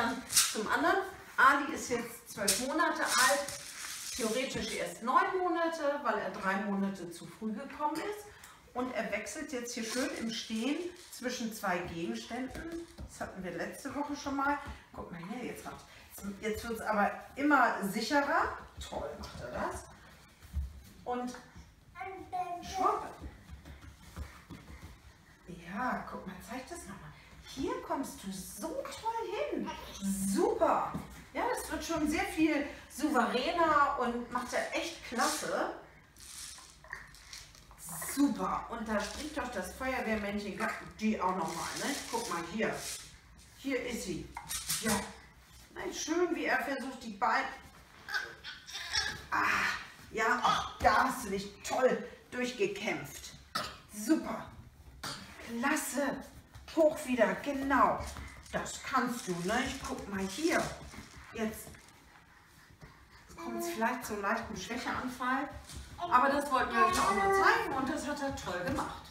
Gegenstand zum anderen. Ali ist jetzt zwölf Monate alt, theoretisch erst neun Monate, weil er drei Monate zu früh gekommen ist. Und er wechselt jetzt hier schön im Stehen zwischen zwei Gegenständen. Das hatten wir letzte Woche schon mal. Guck mal hier, jetzt, jetzt wird es aber immer sicherer. Toll macht er das. Und schwupp. Ja, guck mal, zeig das nochmal. Hier kommst du so toll hin. Super. Ja, das wird schon sehr viel souveräner und macht er echt klasse. Super. Und da springt doch das Feuerwehrmännchen, die auch nochmal, ne? Guck mal hier. Hier ist sie. Ja. Nein, schön, wie er versucht, die Beine. Ah, ja, ach, da hast du dich toll durchgekämpft. Super. Klasse. Hoch wieder, genau. Das kannst du, ne? Ich guck mal hier. Jetzt kommt es vielleicht zu leichten Schwächeanfall. Aber das wollten wir euch auch mal zeigen und das hat er toll gemacht.